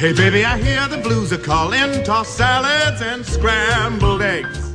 Hey, baby, I hear the blues are calling. Toss salads and scrambled eggs.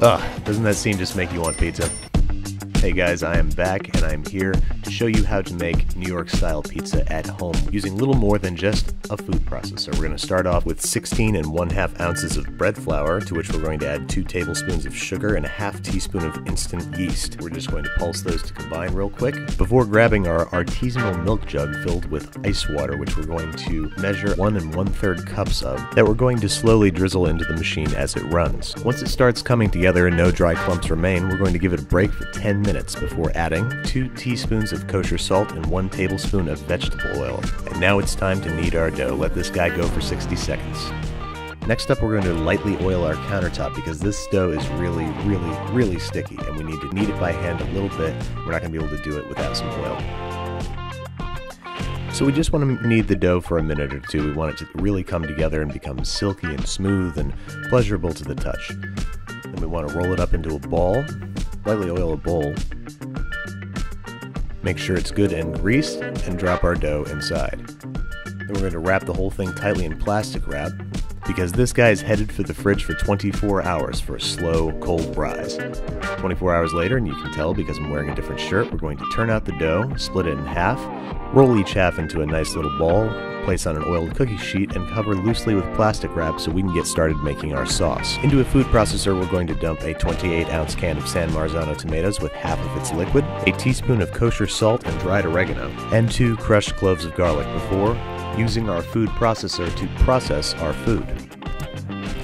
Ugh, doesn't that scene just make you want pizza? Hey guys, I am back and I'm here to show you how to make New York style pizza at home using little more than just a food processor. We're going to start off with 16 and 1 half ounces of bread flour to which we're going to add 2 tablespoons of sugar and a half teaspoon of instant yeast. We're just going to pulse those to combine real quick before grabbing our artisanal milk jug filled with ice water which we're going to measure 1 and 1 third cups of that we're going to slowly drizzle into the machine as it runs. Once it starts coming together and no dry clumps remain, we're going to give it a break for 10 minutes minutes before adding 2 teaspoons of kosher salt and 1 tablespoon of vegetable oil. And now it's time to knead our dough. Let this guy go for 60 seconds. Next up, we're going to lightly oil our countertop because this dough is really, really, really sticky and we need to knead it by hand a little bit. We're not going to be able to do it without some oil. So we just want to knead the dough for a minute or two. We want it to really come together and become silky and smooth and pleasurable to the touch. Then we want to roll it up into a ball lightly oil a bowl. Make sure it's good and greased, and drop our dough inside. Then we're going to wrap the whole thing tightly in plastic wrap, because this guy is headed for the fridge for 24 hours for a slow, cold rise. 24 hours later, and you can tell because I'm wearing a different shirt, we're going to turn out the dough, split it in half, roll each half into a nice little ball, place on an oiled cookie sheet, and cover loosely with plastic wrap so we can get started making our sauce. Into a food processor, we're going to dump a 28 ounce can of San Marzano tomatoes with half of its liquid, a teaspoon of kosher salt and dried oregano, and two crushed cloves of garlic before using our food processor to process our food.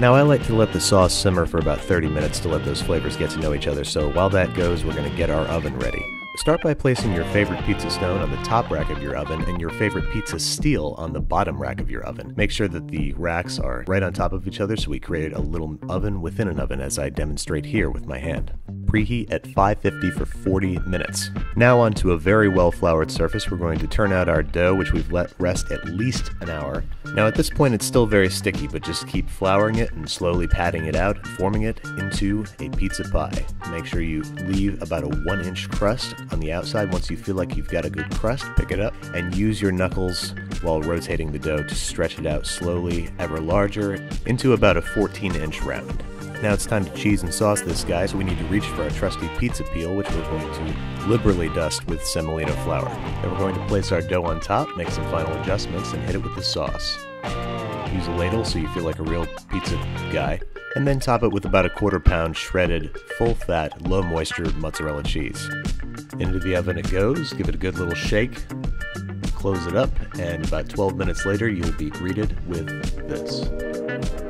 Now I like to let the sauce simmer for about 30 minutes to let those flavors get to know each other, so while that goes, we're going to get our oven ready. Start by placing your favorite pizza stone on the top rack of your oven and your favorite pizza steel on the bottom rack of your oven. Make sure that the racks are right on top of each other so we create a little oven within an oven as I demonstrate here with my hand preheat at 550 for 40 minutes. Now onto a very well floured surface, we're going to turn out our dough, which we've let rest at least an hour. Now at this point it's still very sticky, but just keep flouring it and slowly patting it out, forming it into a pizza pie. Make sure you leave about a one inch crust on the outside. Once you feel like you've got a good crust, pick it up and use your knuckles while rotating the dough to stretch it out slowly, ever larger, into about a 14 inch round. Now it's time to cheese and sauce this guy, so we need to reach for our trusty pizza peel, which we're going to liberally dust with semolina flour. Then we're going to place our dough on top, make some final adjustments, and hit it with the sauce. Use a ladle so you feel like a real pizza guy. And then top it with about a quarter pound shredded, full fat, low moisture mozzarella cheese. Into the oven it goes, give it a good little shake, close it up, and about 12 minutes later you'll be greeted with this.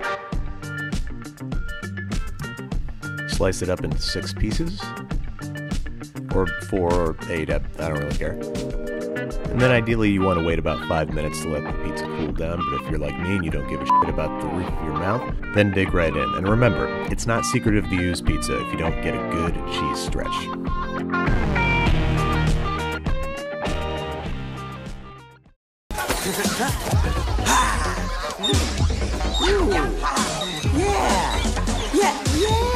Slice it up into six pieces, or four or eight, I don't really care. And then ideally you want to wait about five minutes to let the pizza cool down, but if you're like me and you don't give a shit about the roof of your mouth, then dig right in. And remember, it's not Secret of the Ooze pizza if you don't get a good cheese stretch. yeah, yeah, yeah.